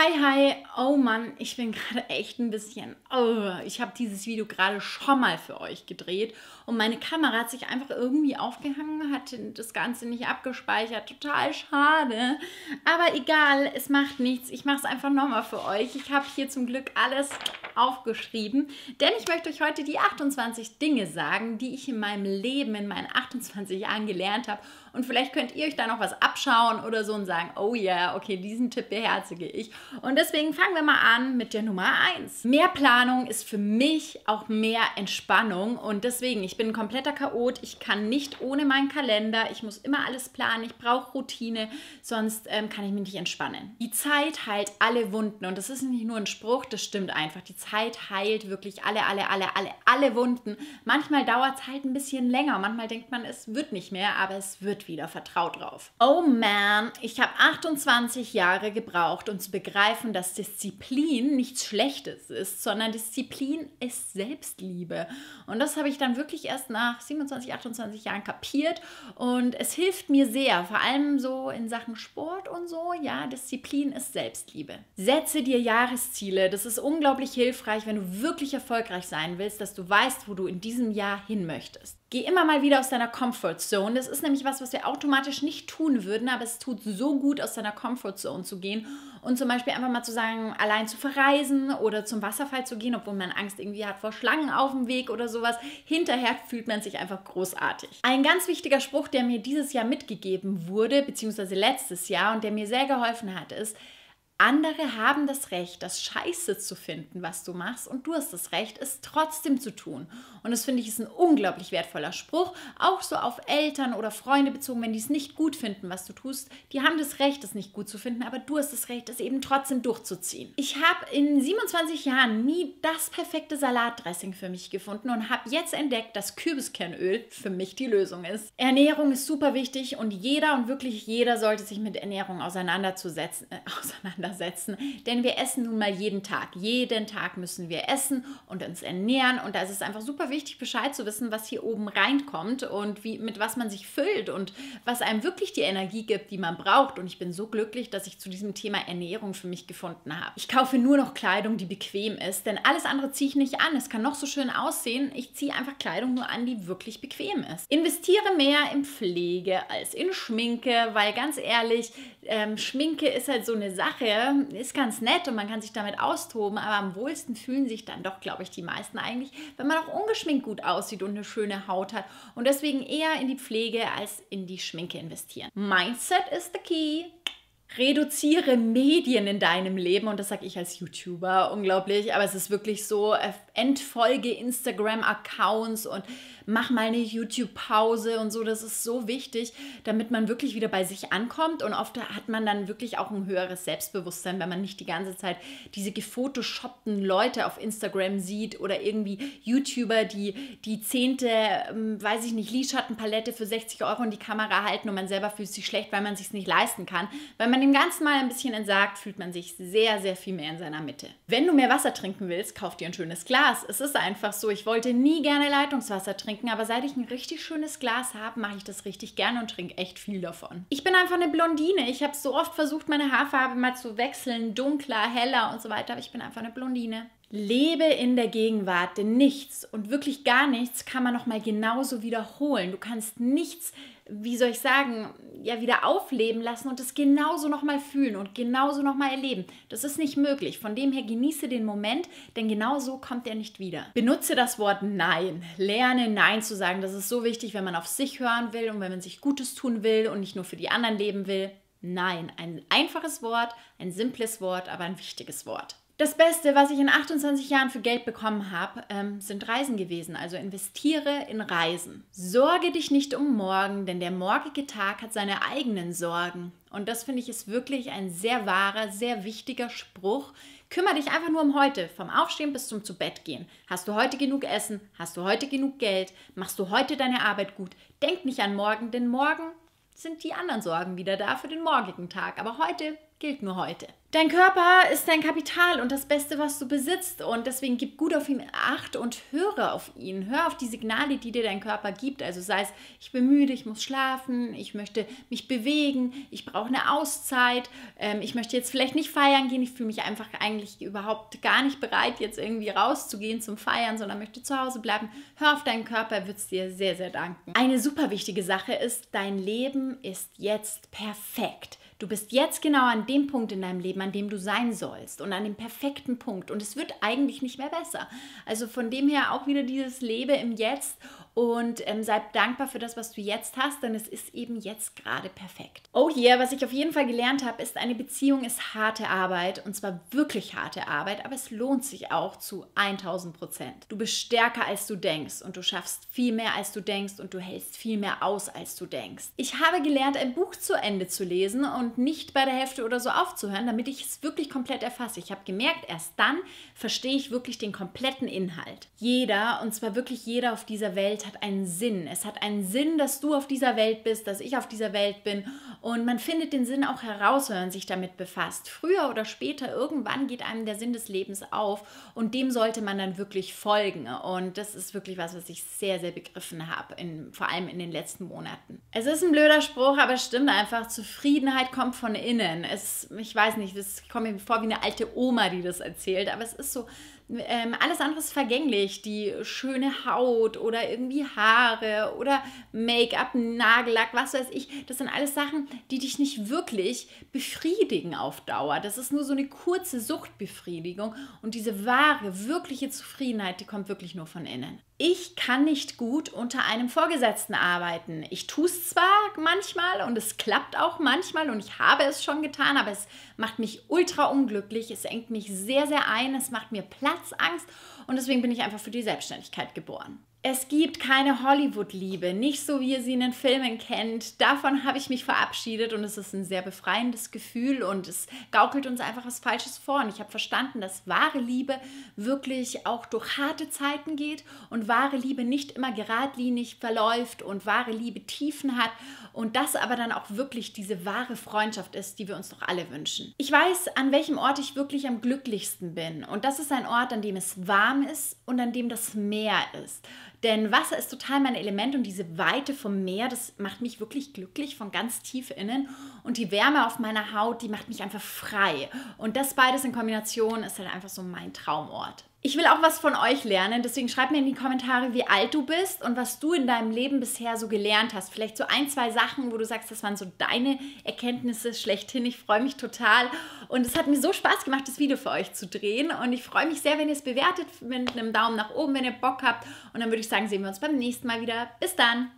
Hi, hi. Oh Mann, ich bin gerade echt ein bisschen. Oh, ich habe dieses Video gerade schon mal für euch gedreht und meine Kamera hat sich einfach irgendwie aufgehangen, hat das Ganze nicht abgespeichert. Total schade. Aber egal, es macht nichts. Ich mache es einfach nochmal für euch. Ich habe hier zum Glück alles aufgeschrieben, denn ich möchte euch heute die 28 Dinge sagen, die ich in meinem Leben, in meinen 28 Jahren gelernt habe. Und vielleicht könnt ihr euch da noch was abschauen oder so und sagen, oh ja, yeah, okay, diesen Tipp beherzige ich. Und deswegen fangen wir mal an mit der Nummer 1. Mehr Planung ist für mich auch mehr Entspannung. Und deswegen, ich bin ein kompletter Chaot. Ich kann nicht ohne meinen Kalender. Ich muss immer alles planen. Ich brauche Routine, sonst ähm, kann ich mich nicht entspannen. Die Zeit heilt alle Wunden. Und das ist nicht nur ein Spruch, das stimmt einfach. Die Zeit heilt wirklich alle, alle, alle, alle, alle Wunden. Manchmal dauert es halt ein bisschen länger. Manchmal denkt man, es wird nicht mehr, aber es wird wieder. Vertraut drauf. Oh man, ich habe 28 Jahre gebraucht, um zu begreifen, dass Disziplin nichts Schlechtes ist, sondern Disziplin ist Selbstliebe. Und das habe ich dann wirklich erst nach 27, 28 Jahren kapiert. Und es hilft mir sehr, vor allem so in Sachen Sport und so. Ja, Disziplin ist Selbstliebe. Setze dir Jahresziele. Das ist unglaublich hilfreich, wenn du wirklich erfolgreich sein willst, dass du weißt, wo du in diesem Jahr hin möchtest. Geh immer mal wieder aus deiner Comfortzone. Das ist nämlich was, was wir automatisch nicht tun würden, aber es tut so gut, aus deiner Comfortzone zu gehen und zum Beispiel einfach mal zu sagen, allein zu verreisen oder zum Wasserfall zu gehen, obwohl man Angst irgendwie hat vor Schlangen auf dem Weg oder sowas. Hinterher fühlt man sich einfach großartig. Ein ganz wichtiger Spruch, der mir dieses Jahr mitgegeben wurde, beziehungsweise letztes Jahr und der mir sehr geholfen hat, ist, andere haben das Recht, das Scheiße zu finden, was du machst, und du hast das Recht, es trotzdem zu tun. Und das finde ich ist ein unglaublich wertvoller Spruch, auch so auf Eltern oder Freunde bezogen, wenn die es nicht gut finden, was du tust. Die haben das Recht, es nicht gut zu finden, aber du hast das Recht, es eben trotzdem durchzuziehen. Ich habe in 27 Jahren nie das perfekte Salatdressing für mich gefunden und habe jetzt entdeckt, dass Kürbiskernöl für mich die Lösung ist. Ernährung ist super wichtig und jeder und wirklich jeder sollte sich mit Ernährung auseinanderzusetzen, äh, auseinandersetzen auseinandersetzen, denn wir essen nun mal jeden Tag. Jeden Tag müssen wir essen und uns ernähren und da ist es einfach super wichtig, Bescheid zu wissen, was hier oben reinkommt und wie, mit was man sich füllt und was einem wirklich die Energie gibt, die man braucht. Und ich bin so glücklich, dass ich zu diesem Thema Ernährung für mich gefunden habe. Ich kaufe nur noch Kleidung, die bequem ist, denn alles andere ziehe ich nicht an. Es kann noch so schön aussehen. Ich ziehe einfach Kleidung nur an, die wirklich bequem ist. Investiere mehr in Pflege als in Schminke, weil ganz ehrlich, ähm, Schminke ist halt so eine Sache, ist ganz nett und man kann sich damit austoben, aber am wohlsten fühlen sich dann doch, glaube ich, die meisten eigentlich, wenn man auch ungeschminkt gut aussieht und eine schöne Haut hat und deswegen eher in die Pflege als in die Schminke investieren. Mindset is the key. Reduziere Medien in deinem Leben und das sage ich als YouTuber unglaublich, aber es ist wirklich so, äh, entfolge Instagram-Accounts und mach mal eine YouTube-Pause und so. Das ist so wichtig, damit man wirklich wieder bei sich ankommt. Und oft hat man dann wirklich auch ein höheres Selbstbewusstsein, wenn man nicht die ganze Zeit diese gefotoshoppten Leute auf Instagram sieht oder irgendwie YouTuber, die die zehnte, ähm, weiß ich nicht, Lidschattenpalette für 60 Euro in die Kamera halten und man selber fühlt sich schlecht, weil man sich nicht leisten kann. Wenn man dem Ganzen mal ein bisschen entsagt, fühlt man sich sehr, sehr viel mehr in seiner Mitte. Wenn du mehr Wasser trinken willst, kauf dir ein schönes Glas. Es ist einfach so. Ich wollte nie gerne Leitungswasser trinken aber seit ich ein richtig schönes Glas habe, mache ich das richtig gerne und trinke echt viel davon. Ich bin einfach eine Blondine. Ich habe so oft versucht, meine Haarfarbe mal zu wechseln, dunkler, heller und so weiter, aber ich bin einfach eine Blondine. Lebe in der Gegenwart, denn nichts und wirklich gar nichts kann man noch mal genauso wiederholen. Du kannst nichts, wie soll ich sagen, ja wieder aufleben lassen und es genauso noch mal fühlen und genauso noch mal erleben. Das ist nicht möglich. Von dem her genieße den Moment, denn genauso kommt er nicht wieder. Benutze das Wort Nein. Lerne Nein zu sagen. Das ist so wichtig, wenn man auf sich hören will und wenn man sich Gutes tun will und nicht nur für die anderen leben will. Nein, ein einfaches Wort, ein simples Wort, aber ein wichtiges Wort. Das Beste, was ich in 28 Jahren für Geld bekommen habe, ähm, sind Reisen gewesen. Also investiere in Reisen. Sorge dich nicht um morgen, denn der morgige Tag hat seine eigenen Sorgen. Und das finde ich ist wirklich ein sehr wahrer, sehr wichtiger Spruch. Kümmere dich einfach nur um heute, vom Aufstehen bis zum Zubettgehen. Hast du heute genug Essen? Hast du heute genug Geld? Machst du heute deine Arbeit gut? Denk nicht an morgen, denn morgen sind die anderen Sorgen wieder da für den morgigen Tag. Aber heute gilt nur heute. Dein Körper ist dein Kapital und das Beste, was du besitzt. Und deswegen gib gut auf ihn Acht und höre auf ihn. Hör auf die Signale, die dir dein Körper gibt. Also sei es, ich bin müde, ich muss schlafen, ich möchte mich bewegen, ich brauche eine Auszeit, ähm, ich möchte jetzt vielleicht nicht feiern gehen, ich fühle mich einfach eigentlich überhaupt gar nicht bereit, jetzt irgendwie rauszugehen zum Feiern, sondern möchte zu Hause bleiben. Hör auf deinen Körper, er wird es dir sehr, sehr danken. Eine super wichtige Sache ist, dein Leben ist jetzt perfekt. Du bist jetzt genau an dem Punkt in deinem Leben, an dem du sein sollst und an dem perfekten Punkt. Und es wird eigentlich nicht mehr besser. Also von dem her auch wieder dieses Lebe im Jetzt und ähm, sei dankbar für das, was du jetzt hast, denn es ist eben jetzt gerade perfekt. Oh hier, was ich auf jeden Fall gelernt habe, ist, eine Beziehung ist harte Arbeit und zwar wirklich harte Arbeit, aber es lohnt sich auch zu 1000 Prozent. Du bist stärker als du denkst und du schaffst viel mehr als du denkst und du hältst viel mehr aus als du denkst. Ich habe gelernt, ein Buch zu Ende zu lesen und nicht bei der Hälfte oder so aufzuhören, damit ich es wirklich komplett erfasse. Ich habe gemerkt, erst dann verstehe ich wirklich den kompletten Inhalt. Jeder, und zwar wirklich jeder auf dieser Welt, hat einen Sinn. Es hat einen Sinn, dass du auf dieser Welt bist, dass ich auf dieser Welt bin. Und man findet den Sinn auch heraus, wenn man sich damit befasst. Früher oder später, irgendwann geht einem der Sinn des Lebens auf und dem sollte man dann wirklich folgen. Und das ist wirklich was, was ich sehr, sehr begriffen habe, in, vor allem in den letzten Monaten. Es ist ein blöder Spruch, aber es stimmt einfach. Zufriedenheit kommt von innen. Es, ich weiß nicht, es kommt mir vor wie eine alte Oma, die das erzählt, aber es ist so, ähm, alles andere ist vergänglich. Die schöne Haut oder irgendwie Haare oder Make-up, Nagellack, was weiß ich. Das sind alles Sachen, die dich nicht wirklich befriedigen auf Dauer. Das ist nur so eine kurze Suchtbefriedigung. Und diese wahre, wirkliche Zufriedenheit, die kommt wirklich nur von innen ich kann nicht gut unter einem Vorgesetzten arbeiten. Ich tue es zwar manchmal und es klappt auch manchmal und ich habe es schon getan, aber es macht mich ultra unglücklich, es engt mich sehr, sehr ein, es macht mir Platzangst und deswegen bin ich einfach für die Selbstständigkeit geboren. Es gibt keine Hollywood-Liebe, nicht so wie ihr sie in den Filmen kennt. Davon habe ich mich verabschiedet und es ist ein sehr befreiendes Gefühl und es gaukelt uns einfach was Falsches vor. Und ich habe verstanden, dass wahre Liebe wirklich auch durch harte Zeiten geht und wahre Liebe nicht immer geradlinig verläuft und wahre Liebe Tiefen hat und das aber dann auch wirklich diese wahre Freundschaft ist, die wir uns doch alle wünschen. Ich weiß, an welchem Ort ich wirklich am glücklichsten bin und das ist ein Ort, an dem es warm ist und an dem das Meer ist. Denn Wasser ist total mein Element und diese Weite vom Meer, das macht mich wirklich glücklich von ganz tief innen. Und die Wärme auf meiner Haut, die macht mich einfach frei. Und das beides in Kombination ist halt einfach so mein Traumort. Ich will auch was von euch lernen, deswegen schreib mir in die Kommentare, wie alt du bist und was du in deinem Leben bisher so gelernt hast. Vielleicht so ein, zwei Sachen, wo du sagst, das waren so deine Erkenntnisse schlechthin. Ich freue mich total und es hat mir so Spaß gemacht, das Video für euch zu drehen und ich freue mich sehr, wenn ihr es bewertet mit einem Daumen nach oben, wenn ihr Bock habt und dann würde ich sagen, sehen wir uns beim nächsten Mal wieder. Bis dann!